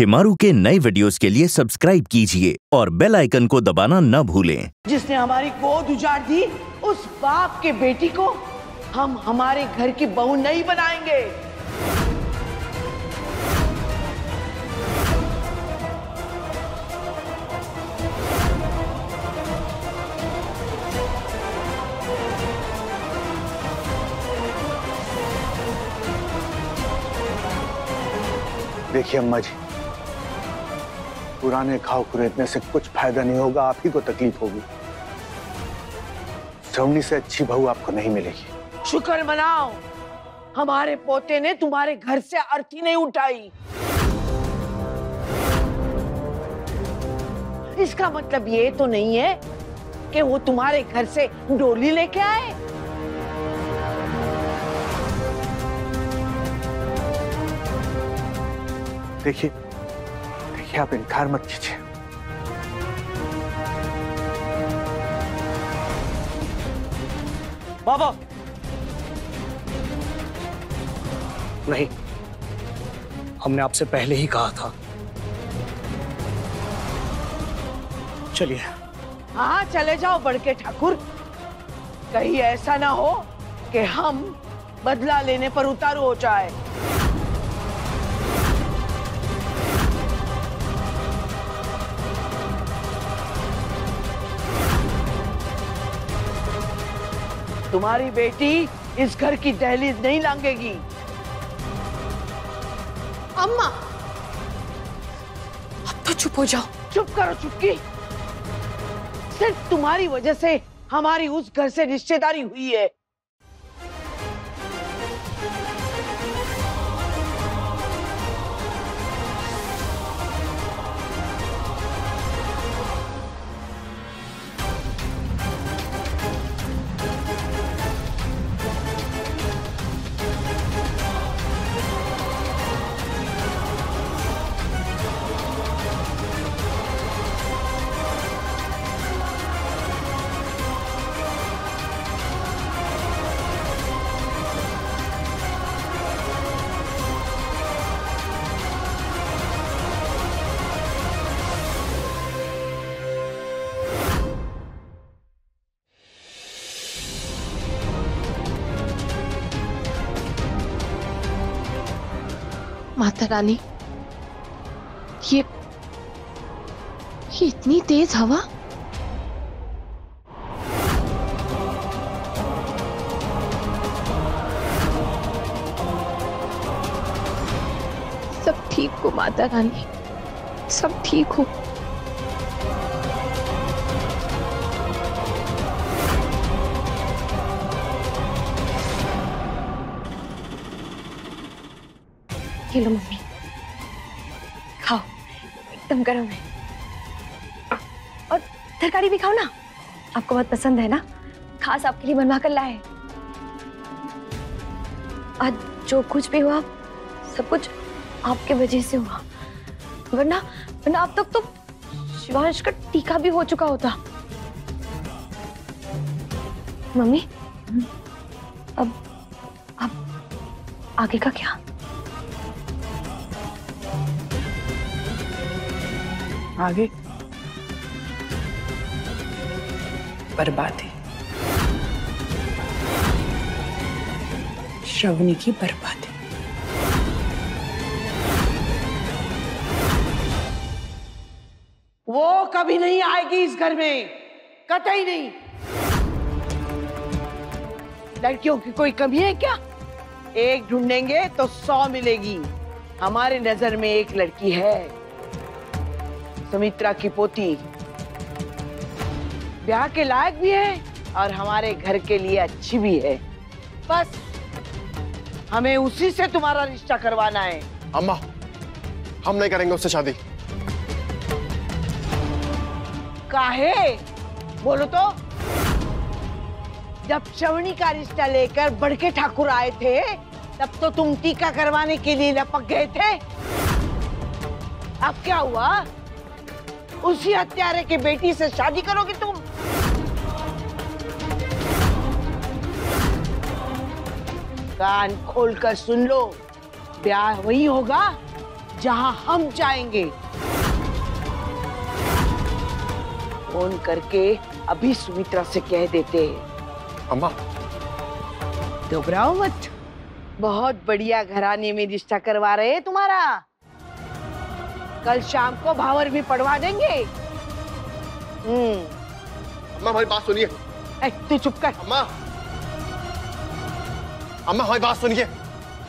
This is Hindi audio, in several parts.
शिमारू के नए वीडियोस के लिए सब्सक्राइब कीजिए और बेल आइकन को दबाना न भूलें। जिसने हमारी गोद उजाड़ दी उस बाप के बेटी को हम हमारे घर की बहू नहीं बनाएँगे। देखिए अम्मा जी पुराने घाव कुरेदने से कुछ फ़ायदा नहीं होगा आप ही को तकलीफ़ होगी। श्रवणी से अच्छी बहू आपको नहीं मिलेगी। शुक्र मनाओ। हमारे पोते ने तुम्हारे घर से अर्थी नहीं उठाई। इसका मतलब ये तो नहीं है कि वो तुम्हारे घर से डोली लेके आए। देखिए देखिए आप इनकार मत कीजिए बाबा नहीं हमने आपसे पहले ही कहा था। चलिए। हाँ चले जाओ बड़के ठाकुर। कहीं ऐसा ना हो कि हम बदला लेने पर उतारू हो जाए। तुम्हारी बेटी इस घर की दहलीज नहीं लांगेगी अम्मा अब तो चुप हो जाओ। चुप करो चुपकी। सिर्फ़ तुम्हारी वजह से हमारी उस घर से रिश्तेदारी हुई है। रानी। ये ये इतनी तेज हवा? सब ठीक हो माता रानी। सब ठीक हो। ये लो मम्मी। खाओ। एकदम गर्म है। और तरकारी भी खाओ ना। आपको बहुत पसंद है ना? खास आपके लिए बनवा कर लाए। आज जो कुछ भी हुआ सब कुछ आपके वजह से हुआ। वरना वरना अब तक तो शिवांश का टीका भी हो चुका होता। मम्मी अब अब आगे का क्या? आगे। बर्बादी। श्रवणी की बर्बादी। वो कभी नहीं आएगी इस घर में। कतई नहीं। लड़कियों की कोई कमी है क्या? एक ढूंढेंगे तो सौ मिलेगी। हमारे नज़र में एक लड़की है। सुमित्रा की पोती। ब्याह के लायक भी है और हमारे घर के लिए अच्छी भी है। बस हमें उसी से तुम्हारा रिश्ता करवाना है। अम्मा हम नहीं करेंगे उससे शादी। काहे? बोलो तो। जब श्रवणी का रिश्ता लेकर बड़के ठाकुर आए थे तब तो तुम टीका करवाने के लिए लपक गए थे। अब क्या हुआ? उसी हत्यारे की बेटी से शादी करोगे तुम। कान खोलकर सुन लो। ब्याह वही होगा जहाँ हम जाएँगे। फ़ोन करके अभी सुमित्रा से कह देते हैं। अम्मा। घबराओ मत। बहुत बढ़िया घराने में रिश्ता करवा रहे हैं तुम्हारा। कल शाम को भावर भी पढ़वा देंगे। हम्म। अम्मा हमारी बात सुनिए। तू चुप कर। अम्मा। अम्मा हमारी बात सुनिए।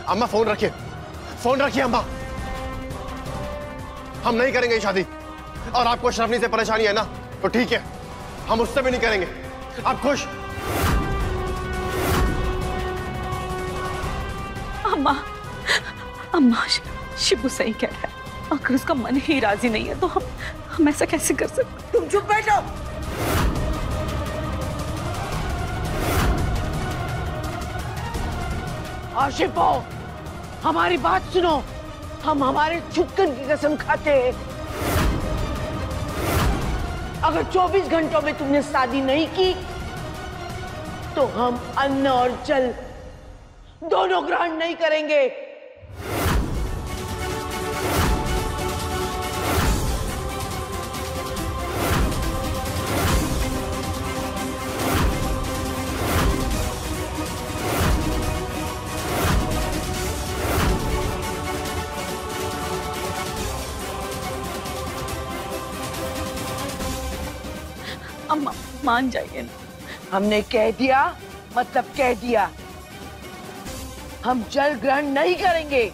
अम्मा फ़ोन रखिए। फ़ोन रखिए अम्मा। हम नहीं करेंगे ये शादी। और आपको शर्मनी से परेशानी है ना तो ठीक है। हम उससे भी नहीं करेंगे। आप खुश? अम्मा अम्मा शिबू सही कह रहा है। अगर उसका मन ही राज़ी नहीं है तो हम हम ऐसा कैसे कर सकते तुम चुप बैठो। आशिफो हमारी बात सुनो। हम हमारे छुटकन की कसम खाते हैं। अगर 24 घंटों में तुमने शादी नहीं की तो हम अन्न और जल दोनों ग्रहण नहीं करेंगे। मान जाइए हमने कह दिया मतलब कह दिया। हम जल ग्रहण नहीं करेंगे।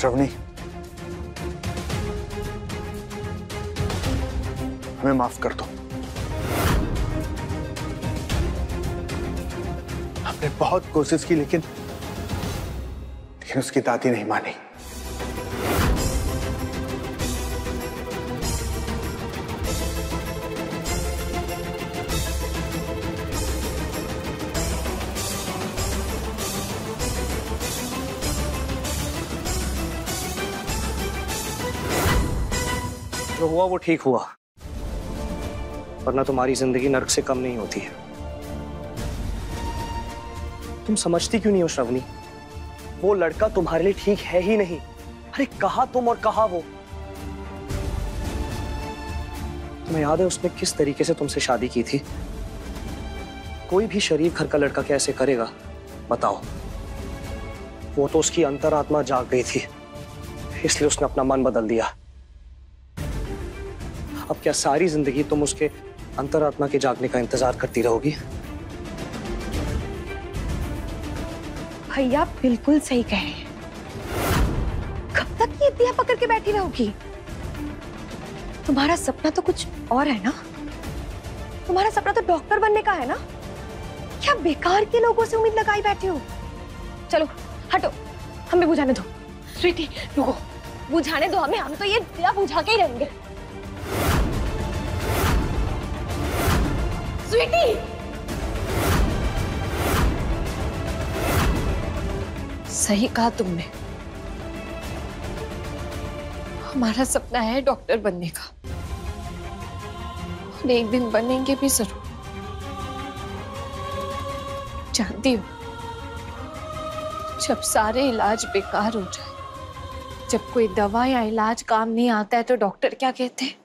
श्रवणी हमें माफ़ कर दो। हमने बहुत कोशिश की लेकिन लेकिन उसकी दादी नहीं मानी। हुआ वो ठीक हुआ। वरना तुम्हारी ज़िंदगी नरक से कम नहीं होती है। तुम समझती क्यों नहीं हो, श्रवणी? वो लड़का तुम्हारे लिए ठीक है ही नहीं। अरे कहा तुम और कहा वो? तुम्हें याद है उसने किस तरीके से तुमसे शादी की थी? कोई भी शरीफ घर का लड़का कैसे करेगा? बताओ। वो तो उसकी अंतरात्मा जाग गई थी, इसलिए उसने अपना मन बदल दिया। अब क्या सारी ज़िंदगी तुम उसके अंतरात्मा के जागने का इंतज़ार करती रहोगी। भैया, बिल्कुल सही कह रहे हैं। कब तक ये दिया पकड़ के बैठी रहोगी? तुम्हारा सपना तो कुछ और है ना? तुम्हारा सपना तो डॉक्टर बनने का है ना? क्या बेकार के लोगों से उम्मीद लगाई बैठे हो? चलो, हटो, हमें बुझाने दो। स्वीटी, रुको, बुझाने दो हमें, हम तो ये दिया बुझा के ही रहेंगे। स्वीटी सही कहा तुमने। हमारा सपना है डॉक्टर बनने का। और एक दिन बनेंगे भी ज़रूर। जानती हो, जब सारे इलाज बेकार हो जाए, जब कोई दवा या इलाज काम नहीं आता है तो डॉक्टर क्या कहते हैं?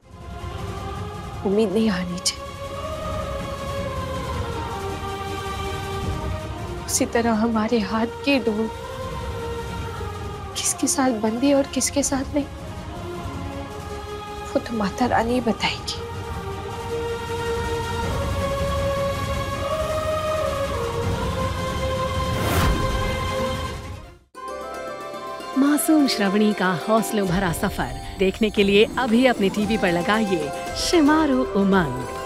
उम्मीद नहीं हारनी चाहिए। उसी तरह हमारे हाथ की डोर किसके साथ बंदी और किसके साथ नहीं? वो तो माता रानी बताएगी। मासूम श्रवणी का हौसलों भरा सफ़र देखने के लिए अभी अपने टीवी पर लगाइए शिमारू उमंग।